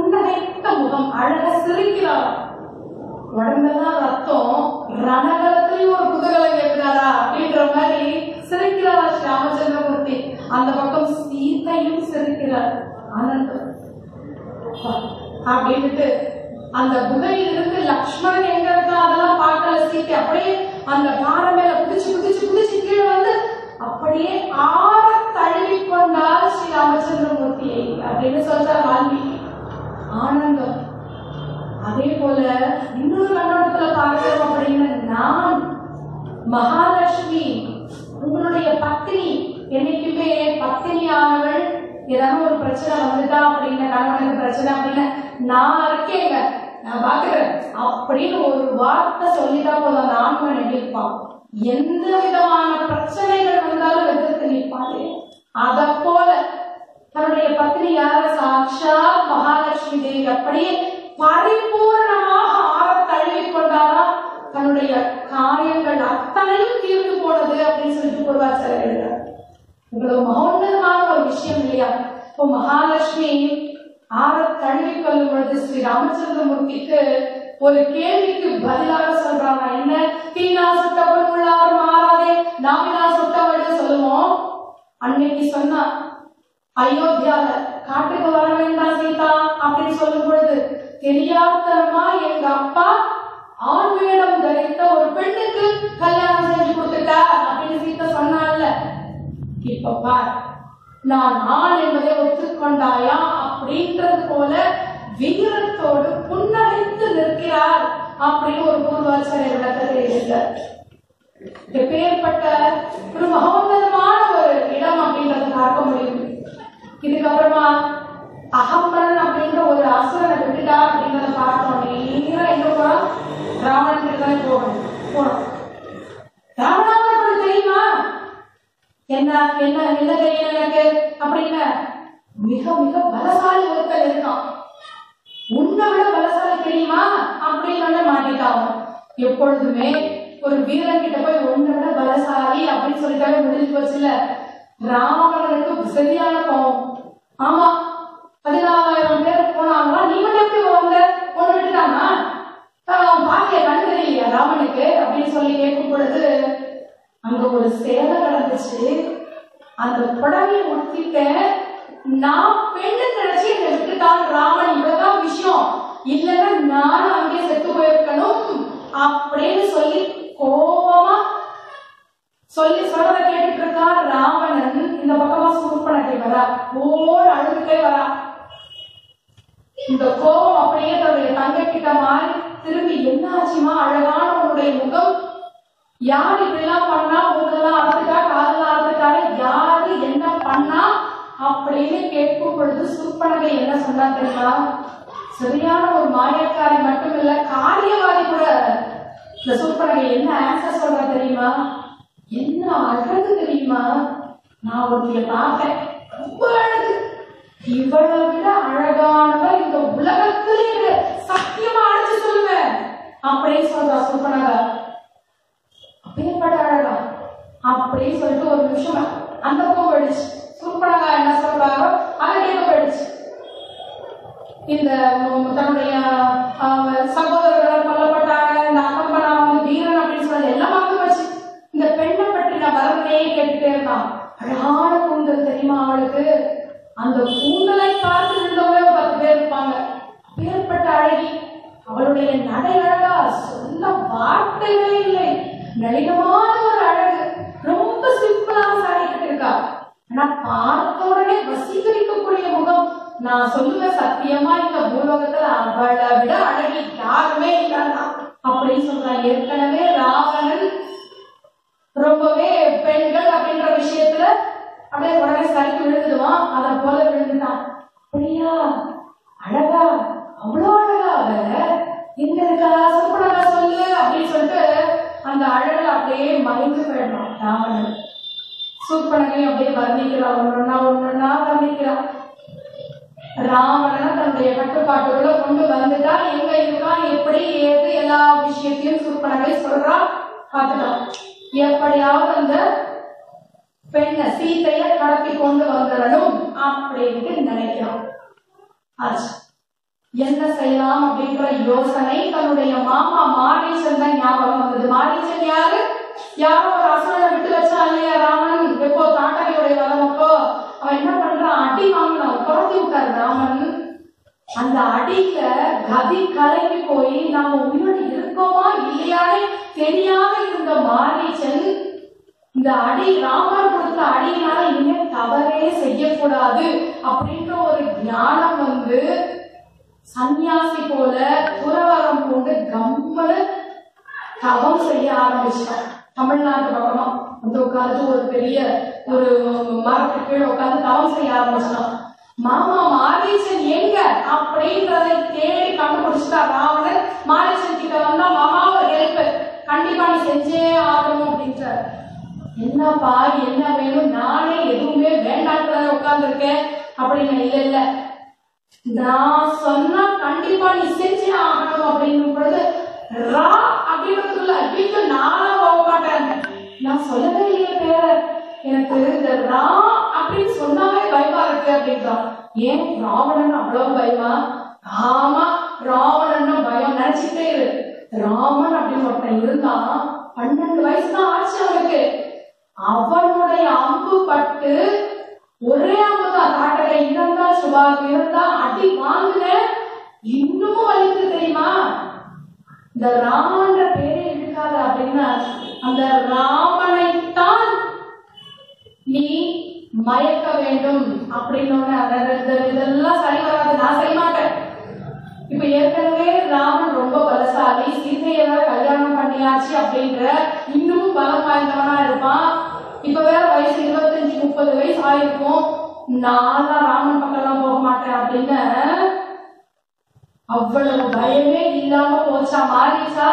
புன்னகைத்த முகம் அழக சிரிக்கிறார். உடம்பெல்லாம் ரத்தம் ரணகலத்திலையும் ஒரு குதூகலம் கேட்கிறாரா அப்படின்ற மாதிரி சிரிக்கிறாரா ஸ்ரீ ராமச்சந்திரமூர்த்தி அந்த பக்கம் சீதையும் சிரிக்கிறார். ஆனந்தம் அப்படின்ட்டு அந்த புகையிலிருந்து லக்ஷ்மணன் எங்க இருக்கா அதெல்லாம் பார்க்கல சீத்தை அப்படியே அந்த பாறை மேல குதிச்சு குதிச்சு குதிச்சு கீழே வந்து அப்படியே ஆற தழுவி கொண்டார் ஸ்ரீ ராமச்சந்திரமூர்த்தியை அப்படின்னு சொல்றார் வால்மீகி ஆனந்தம் அதே போல இன்னொரு கண்ணோட்டத்துல பார்க்கிறோம் அப்படின்னு நான் மகாலட்சுமி உங்களுடைய பத்தினி என்னைக்குமே பத்தினியானவள் ஏதாவது ஒரு பிரச்சனை வந்துட்டா அப்படின்னு கணவனுக்கு பிரச்சனை அப்படின்னு நான் இருக்கேங்க நான் பாக்குறேன். அப்படின்னு ஒரு வார்த்தை சொல்லிதான் போதும் அந்த ஆண்மன் எப்படி இருப்பான் எந்த விதமான பிரச்சனைகள் வந்தாலும் எதிர்த்து நிற்பாரு அத போல தன்னுடைய பத்னி யார? சாட்சா மகாலட்சுமி தேவி. அப்படியே பரிபூர்ணமாக தழுவி கொண்டாரா தன்னுடைய காயங்கள் அத்தனையும் தீர்ந்து போனது அப்படின்னு சொல்லிட்டு பூர்வாச்சாரியர் எழுதுறார். இவ்வளவு மகோன்னதமான ஒரு விஷயம் இல்லையா? இப்போ மகாலட்சுமி ஆற தழுவி கொள்ளும் பொழுது ஸ்ரீ ராமச்சந்திரமூர்த்திக்கு ஒரு கேள்விக்கு பதிலாக சொல்றாங்க என்ன? தீனா சுத்தவள் உள்ளார் மாறாதே நாமினா சுத்தவள் சொல்லுவோம். அன்னைக்கு சொன்னா அயோத்தியால காட்டுக்கு வர வேண்டாம் சீதா? அப்படின்னு சொல்லும் பொழுது தெரியாதனமா எங்க அப்பா ஆண் வேடம் தரித்த ஒரு பெண்ணுக்கு கல்யாணம் செஞ்சு கொடுத்துட்டா அப்படின்னு சீதா சொன்னால இப்ப பார் நான் ஆண் என்பதை ஒத்துக்கொண்டாயா அப்படின்றது போல வீரத்தோடு புன்னகைத்து நிற்கிறார் அப்படின்னு ஒரு பூர்வாச்சாரிய விளக்கத்தை எழுந்தார் எப்பேற்பட்ட ஒரு மகோன்னதமான ஒரு இடம் அப்படின்றத பார்க்க முடியும் இதுக்கப்புறமா அகம்பரன் அப்படிங்கிற ஒரு அசுரனை விட்டுட்டா அப்படின்றத பார்த்தோம். நேரா எங்க போறோம் ராவணன் கிட்ட தான் போகணும். போனோம் ராவணாவை தெரியுமா? என்ன என்ன என்ன தெரியும் எனக்கு? அப்படின்னு மிக மிக பலசாலி ஒருத்தர் இருக்கான். உன்னை விட பலசாலி தெரியுமா? அப்படின்னு மாட்டிட்டான். எப்பொழுதுமே ஒரு வீரன் கிட்ட போய் உன்னை விட பலசாலி அப்படின்னு சொல்லிட்டாலே முடிஞ்சு போச்சுல ராவணனுக்கு சரியான கோவம் ஆமா. பதினாலாயிரம் பேர் போனாங்களா? நீ மட்டும் எப்படி வந்த ஒண்ணு விட்டுட்டானா? அவன் பாக்கிய கண்ணு தெரியலையா ராமனுக்கு? அப்படின்னு சொல்லி கேட்கும் பொழுது அங்க ஒரு சேவை நடந்துச்சு. அந்த புடவையை உடுத்திட்டேன் நான் பெண்ணு கிடைச்சி என்னை விட்டுட்டான் ராமன். இவ்வளவுதான் விஷயம். இல்லைன்னா நானும் அங்கேயே செத்து போயிருக்கணும் அப்படின்னு சொல்லி கோபமா சொல்லி சொல்றத கேட்டுட்டு இருக்கான் ராவணன் இந்த பக்கம் சூர்பனகை வரா ஓடு அழுதுட்டே வரா. இந்த கோபம் அப்படியே தன்னுடைய தங்க கிட்ட மாறி திரும்பி என்ன ஆச்சுமா அழகான உன்னுடைய முகம். யார் இப்படிலாம் பண்ணா? மூக்கெல்லாம் அறுத்துட்டா காதெல்லாம் அறுத்துட்டாரு யாரு என்ன பண்ணா? அப்படின்னு கேட்கும் பொழுது சுப்பனகை என்ன சொன்னா தெரியுமா? சரியான ஒரு மாயக்காரி மட்டும் இல்ல காரியவாதி கூட. இந்த சுப்பனகை என்ன ஆன்சர் சொல்றா தெரியுமா? என்ன அழகு தெரியுமா? நான் ஒருத்திய பார்த்தேன் ரொம்ப அழகு இவளை விட அழகானவர் இந்த உலகத்திலே இல்லை. சத்தியமா அழைச்சு சொல்லுவேன் அப்படின்னு சொல்றா சூர்பனகா அப்பேற்பட்ட அழகா அப்படின்னு சொல்லிட்டு ஒரு நிமிஷம் அந்த பூ போயிடுச்சு. சூப்பராக என்ன சொல்றாரோ அதை கேட்க போயிடுச்சு. இந்த தன்னுடைய சகோதரர்கள் கொல்லப்பட்டாங்க இந்த அகம்பனா வந்து வீரன் அப்படின்னு சொல்லி எல்லாம் மறந்து போச்சு. இந்த பெண்ணை பற்றின வரதனையே கேட்டுட்டே இருக்கான் அழகான கூந்தல் தெரியுமா அவளுக்கு? அந்த கூந்தலை பார்த்து இருந்தவங்க பத்து பேர் இருப்பாங்க. அப்பேற்பட்ட அழகி அவளுடைய நடை அழகா சொல்ல வார்த்தைகளே இல்லை. நளினமான ஒரு அழகு. ரொம்ப சிம்பிளா சாரி இருக்கா ஆனா பார்த்த உடனே வசீகரிக்கக்கூடிய முகம். நான் சொல்லுவேன் சத்தியமா இந்த பூலோகத்துல அவளை விட அழகி யாருமே இல்லாதான் அப்படின்னு சொல்றான் ஏற்கனவே ராவணன் ரொம்பவே பெண்கள் அப்படின்ற விஷயத்துல அப்படியே உடனே சரிக்கு விழுந்துடுவான். அதை போல விழுந்துட்டான். அப்படியா? அழகா? அவ்வளோ அழகா அவ. இங்க இருக்கா சுப்பனகா அப்படின்னு சொல்லிட்டு அந்த அழகுல அப்படியே மறைந்து போயிடுறான் ராவணன் சூப்பனகை அப்படியே வர்ணிக்கிறான் ஒன்றுன்னா ஒன்றுன்னா வர்ணிக்கிறான் ராவணனை தன்னுடைய கட்டுப்பாட்டுக்குள்ள கொண்டு வந்துட்டா. எங்க இருக்கான்? எப்படி ஏது? எல்லா விஷயத்தையும் சூப்பனகை சொல்றான் பார்த்துக்கலாம் எப்படியாவது அந்த பெண்ணை சீதையை கடத்தி கொண்டு வந்துடணும் அப்படின்ட்டு நினைக்கிறான். ஆச்சு. என்ன செய்யலாம் அப்படின்ற யோசனை தன்னுடைய மாமா மாரீசன் தான் ஞாபகம் வந்தது. மாரீசன் யாரு? யாரோ ஒரு அசுரனை விட்டு வச்சா இல்லையா ராமன் எப்போ தாட்டகையுடைய வரமப்போ அவன் என்ன பண்றான்? அடி வாங்கினான் துரத்தி விட்டாரு ராமன். அந்த அடியில கதி கலங்கி போய் நாம உயிரோடு இருக்கோமா இல்லையானே தெரியாம இருந்த மாரீச்சன் இந்த அடி ராமர் கொடுத்த அடியினால இனிமே தவறே செய்யக்கூடாது அப்படின்ற ஒரு ஞானம் வந்து சந்நியாசி போல துறவரம் கொண்டு கம்பல தவம் செய்ய ஆரம்பிச்சிட்டான் தமிழ்நாட்டு பக்கமா வந்து உட்காந்து ஒரு பெரிய ஒரு மரத்துக்கு கீழே உட்காந்து தவம் செய்ய ஆரம்பிச்சிட்டான். மாமா மாரீசன் எங்க? அப்படின்றதை தேடி கண்டுபிடிச்சிட்டா ராவணன். மாரீசன் கிட்ட வந்தா மாமா ஒரு ஹெல்ப் கண்டிப்பா நீ செஞ்சே ஆகணும் அப்படின்றார். என்னப்பா என்ன வேணும்? நானே எதுவுமே வேண்டான்றத உட்கார்ந்துருக்கேன். அப்படின்னு இல்ல இல்ல. நான் சொன்னா கண்டிப்பா நீ செஞ்சே ஆகணும் அப்படிங்கும் பொழுது ரா அப்படின்றதுக்குள்ள ஐயோ நானா போக மாட்டேன். நான் சொல்லவே இல்லையே பேர. எனக்கு இந்த ரா அப்படின்னு சொன்னாவே பயமா இருக்கு அப்படின்றான் ஏன்? ராவணன் அவ்வளவு பயமா? ஆமா ராவணன் பயம் நினைச்சுட்டே இரு. ராமன் அப்படின்னு ஒருத்தன் இருந்தான். பன்னெண்டு வயசு தான் ஆச்சு அவனுக்கு. அவனுடைய அம்பு பட்டு ஒரே இருந்தா இருந்தா அடி வாங்குற இன்னமும் வலிக்கு தெரியுமா? இந்த ராமன்ற பேரே இருக்காது அப்படின்னா அந்த ராமனைத்தான் நீ மயக்க வேண்டும் அப்படின்னு இதெல்லாம் சரி வராது நான் செய்ய மாட்டேன். இப்ப ஏற்கனவே ராமன் ரொம்ப பலசாலி சீதையை கல்யாணம் பண்ணியாச்சு அப்படின்ற இன்னமும் பலம் வாய்ந்தவனா இருப்பான். இப்ப வேற வயசு இருபத்தஞ்சு முப்பது வயசு ஆயிருக்கும். நான் தான் ராமன் பக்கம்லாம் போக மாட்டேன் அப்படின்னு அவ்வளவு பயமே இல்லாம போச்சா மாறிச்சா?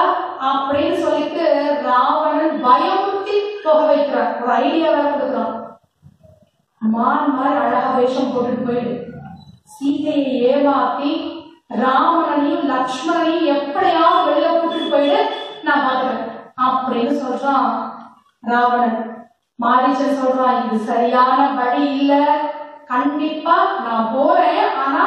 அப்படின்னு சொல்லிட்டு ராவணன் பயமுறுத்தி போக வைக்கிறார் ஒரு ஐடியா வேற கொடுக்குறான். மான் மாதிரி அழகா வேஷம் போட்டுட்டு போயிடு. சீதையை ஏமாத்தி ராவணனையும் லக்ஷ்மணனையும் எப்படியாவது வெளியில கூட்டிட்டு போயிடு நான் பாக்குறேன் அப்படின்னு சொல்றான் ராவணன். மாரீச்சன் சொல்றான் இது சரியான வழி இல்லை. கண்டிப்பா நான் போறேன் ஆனா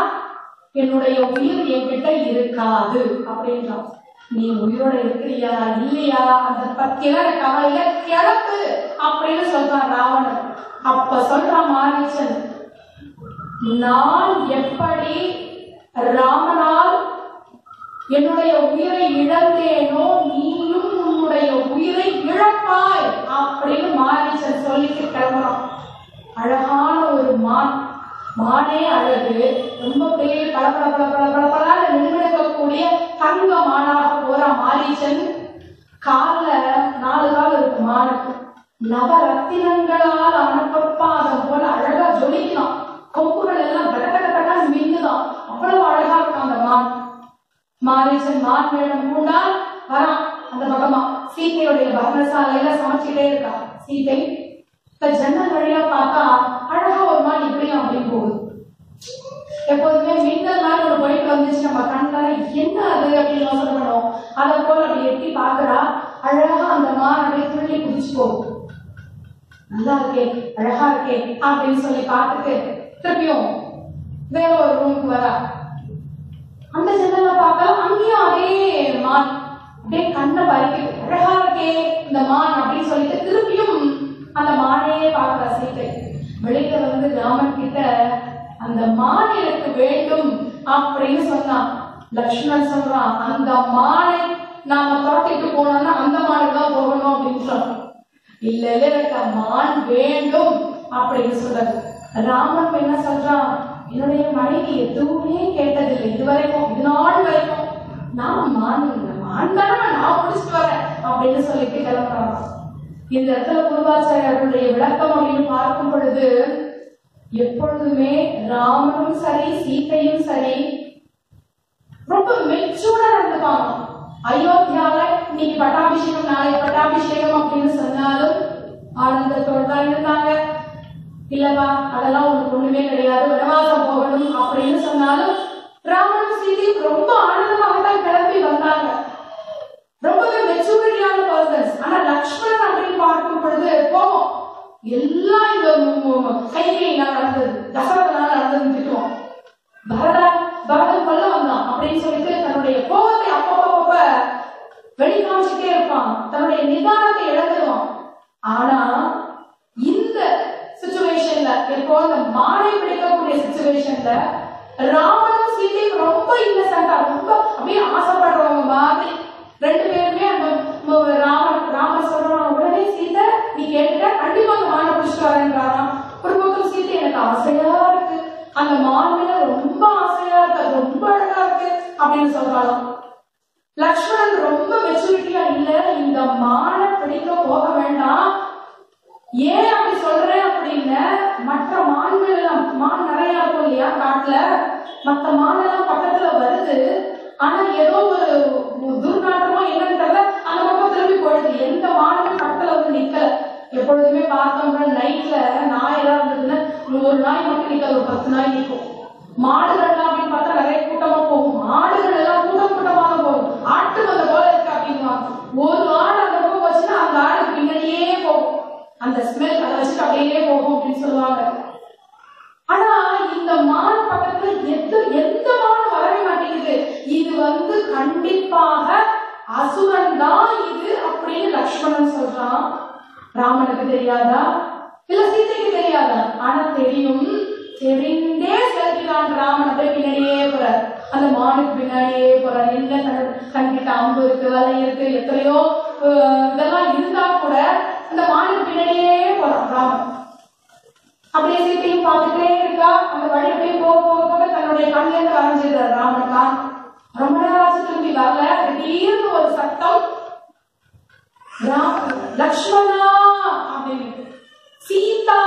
என்னுடைய உயிர் என்கிட்ட இருக்காது அப்படின்றான். நீ உயிரோட இருக்கிறியா இல்லையா? அந்த பத்தியெல்லாம் எனக்கு கவலையில கிளப்பு அப்படின்னு சொல்றான் ராவணன். அப்ப சொல்றான் மாரீசன் நான் எப்படி ராமனால் என்னுடைய உயிரை இழந்தேனோ நீயும் உன்னுடைய உயிரை இழப்பாய் அப்படின்னு மாரீசன் சொல்லிட்டு கிளம்புறான். அழகான ஒரு மான் மானே அழகு. ரொம்ப பெரிய பளபள பல பளபளன்னு நின்றுக்கக்கூடிய தங்க மானாக போற மாரீச்சன் கால்ல நாலு கால் இருக்கு மானுக்கு. நவரத்தினங்களால் அனுப்பப்பாதம் போல அழகா ஜொலிக்கலாம் கொம்புகள் எல்லாம் கட கட கடன்னு மின்னுதான். அவ்வளவு அழகா இருக்கும் அந்த மான். மாரீசன் மான் வேடம் பூண்டால் வரான் அந்த பக்கமா. சீதையுடைய பரணசாலையில சமைச்சிட்டே இருக்கான். சீதை இப்ப ஜன்னல் வழியா பார்த்தா அழகா ஒரு மாதிரி இப்படியும் அப்படி போகுது. எப்போதுமே மின்னல் மாதிரி ஒரு போயிட்டு வந்துச்சு நம்ம கண்ணால என்ன அது அப்படின்னு யோசனை பண்ணுவோம் அதை போல அப்படி எட்டி பாக்குறா அழகா அந்த மான் அப்படியே துள்ளி குதிச்சு போகுது. நல்லா இருக்கே அழகா இருக்கே அப்படின்னு சொல்லி பார்த்துட்டு திருப்பியும் வேற ஒரு ரூமுக்கு வரா. அந்த ஜன்னல பார்த்தா அங்கேயும் அதே மான் அப்படியே கண்ணை பறிக்குது அழகா இருக்கே இந்த மான் அப்படின்னு சொல்லிட்டு திருப்பியும் அந்த மானையே பார்க்கிற சீதை வெளியில வந்து ராமன் கிட்ட அந்த மான் எனக்கு வேண்டும் அப்படின்னு சொன்னான். லக்ஷ்மணன் சொல்றான் அந்த மானை நாம துரத்திட்டு போனோம்னா அந்த மானுக்கு தான் போகணும் அப்படின்னு சொல்றான் இல்ல இல்ல எனக்கு மான் வேண்டும் அப்படின்னு சொல்றது ராமன் என்ன சொல்றான் என்னுடைய மனைவி எதுவுமே கேட்டதில்லை. இதுவரைக்கும் இது நாள் வரைக்கும் நான் மான் மான் தானே நான் பிடிச்சிட்டு வரேன் அப்படின்னு சொல்லிட்டு கிளம்புறான். இந்த இடத்துல குருவாச்சாரியருடைய விளக்கம் அப்படின்னு பார்க்கும் பொழுது எப்பொழுதுமே ராமனும் சரி சீத்தையும் சரி ரொம்ப மெச்சூர்டா இருந்துப்பாங்க. அயோத்தியால இன்னைக்கு பட்டாபிஷேகம் நாளை பட்டாபிஷேகம் அப்படின்னு சொன்னாலும் ஆனந்தத்தோடு தான் இருந்தாங்க. இல்லவா அதெல்லாம் உங்களுக்கு ஒண்ணுமே கிடையாது வனவாசம் போகணும் அப்படின்னு சொன்னாலும் ராமனும் சீதையும் ரொம்ப ஆனந்தமாக தான் கிளம்பி வந்தாங்க. ரொம்பவே மெச்சூரிட்டியான பர்சன்ஸ் ஆனா லக்ஷ்மணன் அப்படின்னு பார்க்கும் பொழுது கோபம். எல்லாம் இந்த கைகை நடந்தது தசரதனால நடந்ததுன்னு திட்டுவோம் பரதா பரதன் கொல்ல வந்தான் சுச்சுவேஷன்ல இப்போ அந்த மானை பிடிக்கக்கூடிய சுச்சுவேஷன்ல ராமனும் சீதையும் ரொம்ப இன்னசென்டா ரொம்ப அப்படியே ஆசைப்படுறவங்க மாதிரி ரெண்டு பேருமே அந்த ம- ராமன் ராமர் சொல்றான் உடனே சீதை நீ கேட்டுட்ட கண்டிப்பா அந்த மானை பிடிச்சிட்டு வரேன்றாராம் ஒரு பக்கம் சீதை எனக்கு ஆசையா இருக்கு அந்த மான் மேல ரொம்ப ஆசையா இருக்கு அது ரொம்ப அழகா இருக்கு அப்படின்னு சொல்றாளாம் லக்ஷ்மணன் ரொம்ப மெச்சூரிட்டியா இல்ல. இந்த மானை பிடிக்க போக வேண்டாம். ஏன் அப்படி சொல்றேன் அப்படின்னு மற்ற மான்கள் எல்லாம் மான் நிறைய இருக்கும் இல்லையா காட்டுல? மத்த மான் எல்லாம் பக்கத்துல வருது. ஆனா ஏதோ ஒரு துர்நாற்றமோ என்னன்னு தெரியல. அந்த பக்கம் திரும்பி போயிடுது. எந்த மானும் பக்கத்துல வந்து நிக்கல. எப்பொழுதுமே பார்த்தோம்னா நைட்ல நாய் எல்லாம் இருந்ததுன்னா ஒரு நாய் மட்டும் நிக்காது ஒரு பத்து நாய் நிற்கும் மாடுகள்லாம் அப்படின்னு பார்த்தா நிறைய கூட்டமா போகும். மாடுகள் எல்லாம் கூட்டம் கூட்டமாக போகும். ஆட்டு வந்த போல இருக்கு அப்படின்னா ஒரு ஆடு அந்த போக வச்சுன்னா அந்த ஆடு பின்னாடியே போகும். அந்த ஸ்மெல் அதை வச்சுட்டு அப்படியே போகும் அப்படின்னு சொல்லுவாங்க. ஆனா இந்த மாடு பக்கத்துல எந்த எந்த மாடு வரவே மாட்டேங்குது. இது வந்து கண்டிப்பாக அசுரன் தான் இது அப்படின்னு லக்ஷ்மணன் சொல்றான். ராமனுக்கு தெரியாதா? இல்ல சீதைக்கு தெரியாதா? ஆனா தெரியும். தெரிந்தே செலுத்தினான் ராமன். அப்படியே பின்னாடியே போறார். அந்த மானுக்கு பின்னாடியே போறார். என்ன கண்கிட்ட அம்பு இருக்கு வலை இருக்கு எத்தனையோ இதெல்லாம் இருந்தா கூட அந்த மானுக்கு பின்னாடியே போறான் ராமன். அப்படியே சீத்தையும் பார்த்துட்டே இருக்கா. அந்த வழி அப்படியே போக போக போக தன்னுடைய கண்ணுல இருந்து வரைஞ்சிடுறார் ராமன். தான் ரொம்ப நேரம் திரும்பி வரல. திடீர்னு ஒரு சத்தம் லக்ஷ்மணா அப்படின்னு. சீதா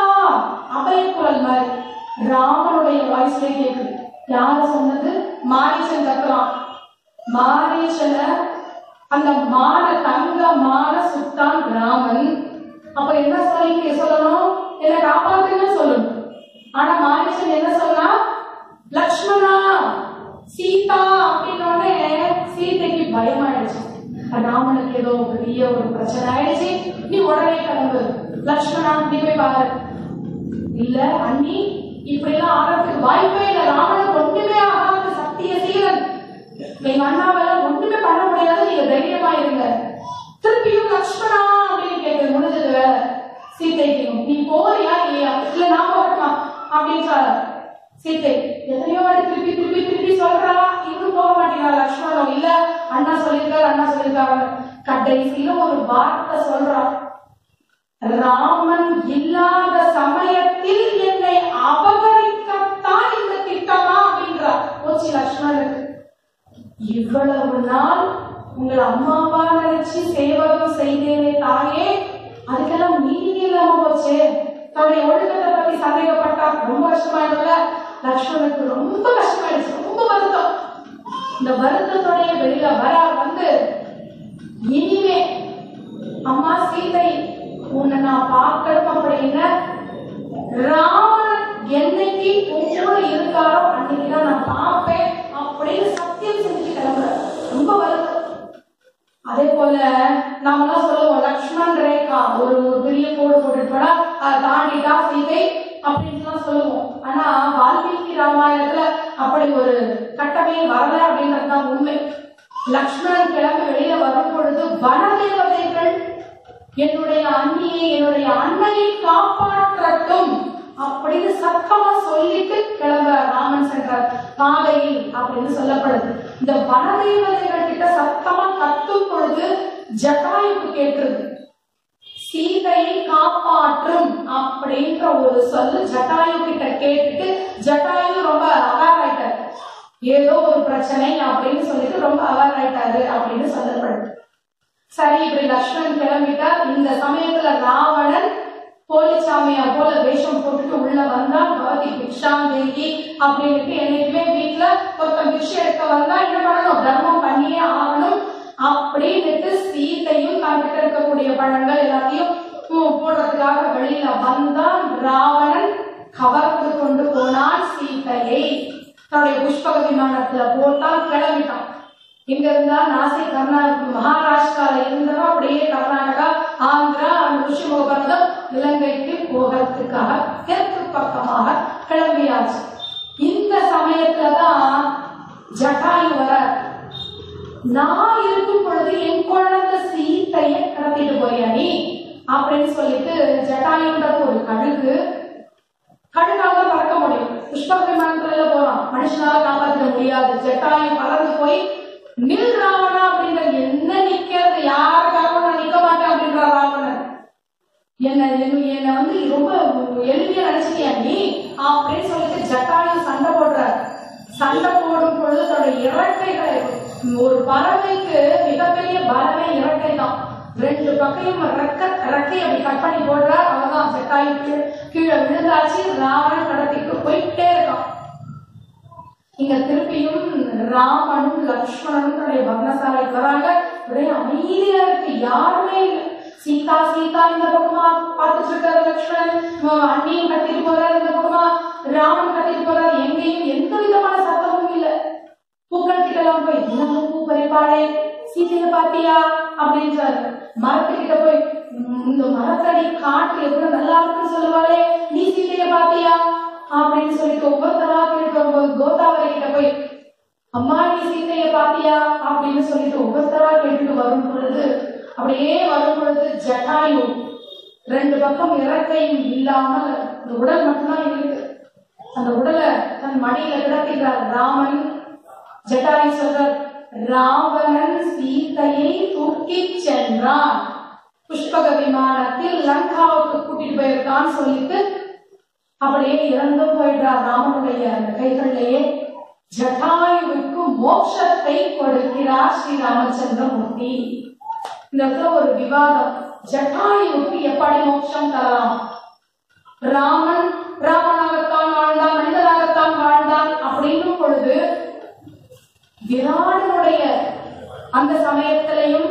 குரல் மாதிரி. ராமனுடைய வாய்ஸ்ல கேக்குது. யார சொன்னது? மாரீசன் கத்துறான் மாரீசன அந்த மான தங்க மான சுத்தான் ராமன். அப்ப என்ன சொல்லி சொல்லணும்? என்ன காப்பாத்துன்னு சொல்லணும். ஆனா மாரீசன் என்ன சொன்னா? லக்ஷ்மணா சீதா அப்படின்னோடனே சீதைக்கு பயமாயிடுச்சு. ராமனுக்கு ஏதோ பெரிய ஒரு பிரச்சனை ஆயிடுச்சு. நீ உடனே கிளம்பு. லக்ஷ்மணா நீ போய் பாரு. இல்ல அண்ணி இப்படி எல்லாம் ஆகிறதுக்கு வாய்ப்பே இல்ல. ராவணன் ஒண்ணுமே ஆகாத சத்திய சீலன். எங்க அண்ணாவெல்லாம் ஒண்ணுமே பண்ண முடியாது நீங்க தைரியமா இருங்க. திருப்பியும் லக்ஷ்மணா அப்படின்னு கேட்டு முடிஞ்சது வேலை சீதைக்கு நீ போறியா? இல்லையா இல்ல நான் போகட்டுமா? அப்படின்னு சொல்ல சீதை எத்தனையோ வாட்டி திருப்பி திருப்பி திருப்பி சொல்றா. இவரு போக மாட்டேங்கிறா லக்ஷ்மணன்? இல்ல அண்ணா சொல்லியிருக்காரு அண்ணா சொல்லியிருக்காங்க கடைசியில ஒரு வார்த்தை சொல்றா. ராமன் இல்லாத சமயத்தில் என்னை அபகரிக்கத்தான் இந்த திட்டமா அப்படின்றார் லக்ஷ்மணனுக்கு இவ்வளவு நாள் உங்களை அம்மாவா நினைச்சு சேவகம் செய்தேனே தாயே அதுக்கெல்லாம் மீறி இல்லாம போச்சு தன்னுடைய ஒழுக்கத்தை பத்தி சந்தேகப்பட்டா ரொம்ப கஷ்டமாயிடும்ல? லக்ஷ்மணனுக்கு ரொம்ப கஷ்டமாயிடுச்சு ரொம்ப வருத்தம். இந்த வருத்தத்துடைய வெளியில வர வந்து இனிமே அம்மா சீதை உன்னை நான் பார்க்கணும் அப்படின்னா ராமன் என்னைக்கு உங்களோட இருக்காரோ அன்னைக்கு தான் நான் பார்ப்பேன் அப்படின்னு சத்தியம் செஞ்சு கிளம்புறேன் ரொம்ப வருத்தம் அதே போல நாமெல்லாம் சொல்லுவோம் லக்ஷ்மண் ரேகா ஒரு ஒரு பெரிய கோடு போட்டுட்டு போனா அதை தாண்டிட்டா சீதை அப்படின்ட்டுலாம் சொல்லுவோம். ஆனா வால்மீகி ராமாயணத்துல அப்படி ஒரு கட்டமே வரல அப்படின்றது தான் உண்மை. லக்ஷ்மணன் கிளம்பி வெளியில வரும் பொழுது வனதேவதைகள் என்னுடைய அண்ணியை என்னுடைய அண்ணனை காப்பாற்றட்டும் அப்படின்னு சத்தமா சொல்லிட்டு கிளம்ப ராமன் சென்றார். காலையில் அப்படின்னு சொல்லப்படுது. இந்த வனதேவதைகள் கிட்ட சத்தமா ஜட்டாயுக்கு கேட்டுருது சீதையை காப்பாற்றும் அப்படின்ற ஒரு சொல்லு ஜட்டாயு கிட்ட கேட்டுட்டு ஜட்டாயு ரொம்ப அவார் ஆயிட்டாரு. ஏதோ ஒரு பிரச்சனை அப்படின்னு சொல்லிட்டு ரொம்ப அவார் ஆயிட்டாரு அப்படின்னு சொல்லப்படுது. சரி இப்படி லக்ஷ்மணன் கிளம்பிட்டார். இந்த சமயத்துல ராவணன் போலிச்சாமியா போல வேஷம் போட்டுட்டு உள்ள வந்தா பகவதி பிக்ஷாம் தேகி அப்படின்ட்டு என்னைக்குமே வீட்டுல ஒருத்தன் பிக்ஷை எடுக்க வந்தா என்ன பண்ணணும்? தர்மம் பண்ணியே ஆகணும். அப்படின்னுட்டு சீத்தையும் தன்கிட்ட இருக்கக்கூடிய பழங்கள் எல்லாத்தையும் போடுறதுக்காக வெளியில வந்தான் ராவணன் கவர்ந்து கொண்டு போனான் சீதையை தன்னுடைய புஷ்பக விமானத்துல போட்டான் கிளம்பிட்டான். இங்க இருந்தா நாசிக் கர்நாடக மகாராஷ்டிரால இருந்தவன் அப்படியே கர்நாடகா ஆந்திரா ருஷிமுக பர்வதம் இலங்கைக்கு போகிறதுக்காக தெற்கு பக்கமாக கிளம்பியாச்சு. இந்த சமயத்துல தான் ஜட்டாயு வர நான் இருக்கும் பொழுது என் குழந்தை சீத்தைய கடத்திட்டு போறியா நீ? அப்படின்னு சொல்லிட்டு ஜட்டாயுன்றது ஒரு கழுகு. புஷ்ப விமானத்துல போறான். மனுஷனால காப்பாற்ற முடியாது. ஜட்டாயு பறந்து போய் நில் ராவணா அப்படின்ற என்ன நிக்கிறது? யாருக்காகவும் நான் நிக்க மாட்டேன் அப்படின்ற ராவணன். என்ன என்ன- என்னை வந்து ரொம்ப எளிமையா நினைச்சிட்டியா நீ? அப்படின்னு சொல்லிட்டு ஜட்டாயு சண்டை போடுறார். சண்டை போடும் பொழுது தன்னோட இறக்கைகளை ஒரு பறவைக்கு மிகப்பெரிய பலமே இறக்கை தான் ரெண்டு பக்கையும் ரெக்க ரெக்கை அப்படி கட் பண்ணி போடுறார் அவதான் செட்டாயிட்டு கீழே கீழே விழுந்தாச்சு. ராவணன் கடத்திட்டு போயிட்டே இருக்கான். இங்க திருப்பியும் ராமனும் லக்ஷ்மணனும் தன்னுடைய வராங்க. ஒரே அமைதியா இருக்கு. யாருமே இல்லை. சீதா சீதா இந்த பக்கமா பார்த்துட்டு இருக்காரு லக்ஷ்மணன். அண்ணியும் கட்டிட்டு போறாரு இந்த பக்கமா. ராமன் கட்டிட்டு போறாரு. எங்கேயும் எந்த விதமான பூக்கள் போய் தினமும் பூ பறிப்பாளே சீதைய பாத்தியா அப்படின்றாரு. மரத்துக்கிட்ட போய் இந்த மரத்தடி காற்று எவ்வளவு நல்லா இருக்குன்னு சொல்லுவாளே நீ சீதைய பாத்தியா அப்படின்னு சொல்லிட்டு ஒவ்வொருத்தரா கேட்டு கோதாவரி கிட்ட போய் அம்மா நீ சீதைய பாத்தியா அப்படின்னு சொல்லிட்டு ஒவ்வொருத்தரா கேட்டுட்டு வரும் பொழுது அப்படியே வரும் பொழுது ஜட்டாயு ரெண்டு பக்கம் இறக்கையும் இல்லாமல் இந்த உடல் மட்டும்தான் இருக்கு. அந்த உடலை தன் மடியில கிடக்கிறார் ராமன். ஜட்டாயு சொல்றார் ராவணன் சீதையை தூக்கி சென்றான். புஷ்பக விமானத்தில் லங்காவுக்கு கூட்டிட்டு போயிருக்கான்னு சொல்லிட்டு அப்படியே இறந்து போயிடுறார் ராமனுடைய அந்த கைகளிலேயே. ஜட்டாயுவுக்கு மோட்சத்தை கொடுக்கிறார் ஸ்ரீ ராமச்சந்திரமூர்த்தி இந்த இடத்துல ஒரு விவாதம். ஜட்டாயுவுக்கு எப்படி மோட்சம் தரலாம்? ராமன் ராமனாகத்தான் வாழ்ந்தான் மனிதனாகத்தான் வாழ்ந்தான் அப்படின்னும் பொழுது விராடனுடைய அந்த சமயத்திலையும்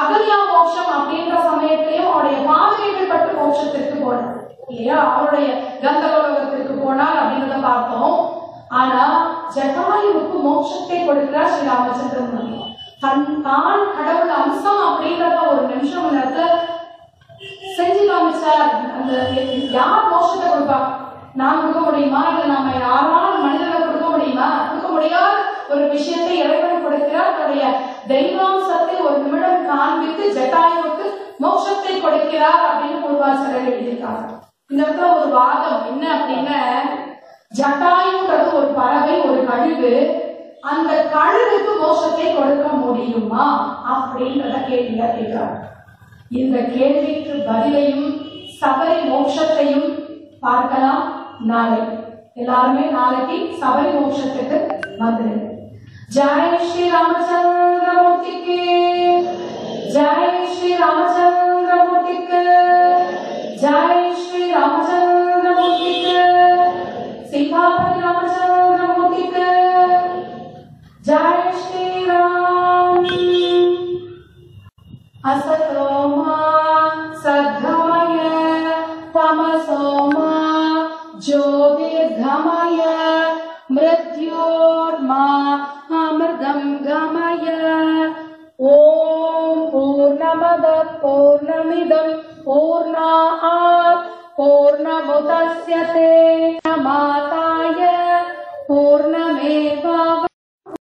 அகல்யா மோட்சம் அப்படின்ற சமயத்திலையும் அவருடைய பாதைகள் பட்டு மோட்சத்திற்கு போனார் இல்லையா? அவருடைய கந்தகோலகத்திற்கு போனார் அப்படின்றத பார்த்தோம். ஆனா ஜட்டாயுவுக்கு மோட்சத்தை கொடுக்கிறார் ஸ்ரீ ராமச்சந்திரமூர்த்தி தன் தான் கடவுள் அம்சம் அப்படின்றத ஒரு நிமிஷம் நேரத்துல செஞ்சு காமிச்சார். அந்த யார் மோட்சத்தை கொடுப்பா? நான் கொடுக்க முடியுமா? இல்ல நாம யாராலும் மனிதர்கள் கொடுக்க முடியுமா? கொடுக்க முடியாது. ஒரு விஷயத்தை இறைவன் கொடுக்கிறார். தன்னுடைய தெய்வாம்சத்தை ஒரு நிமிடம் காண்பித்து ஜட்டாயுவுக்கு மோட்சத்தை கொடுக்கிறார் அப்படின்னு பூர்வாச்சாரியர் எழுதியிருக்காங்க. இந்த இடத்துல ஒரு வாதம். என்ன அப்படின்னா ஜட்டாயுன்றது ஒரு பறவை ஒரு கழுகு. அந்த கழுகுக்கு மோட்சத்தை கொடுக்க முடியுமா அப்படின்றத கேள்வியா கேட்கிறார் இந்த கேள்விக்கு பதிலையும் சபரி மோட்சத்தையும் பார்க்கலாம் நாளை. எல்லாருமே நாளைக்கு சபரி மோட்சத்துக்கு வந்துருங்க ஜெய் ஸ்ரீ ராமச்சந்திரமூர்த்திக்கு ஜெய் ஸ்ரீ ராமச்சந்திரமூர்த்திக்கு ஜெய் ஸ்ரீ ராமச்சந்திரமூர்த்திக்கு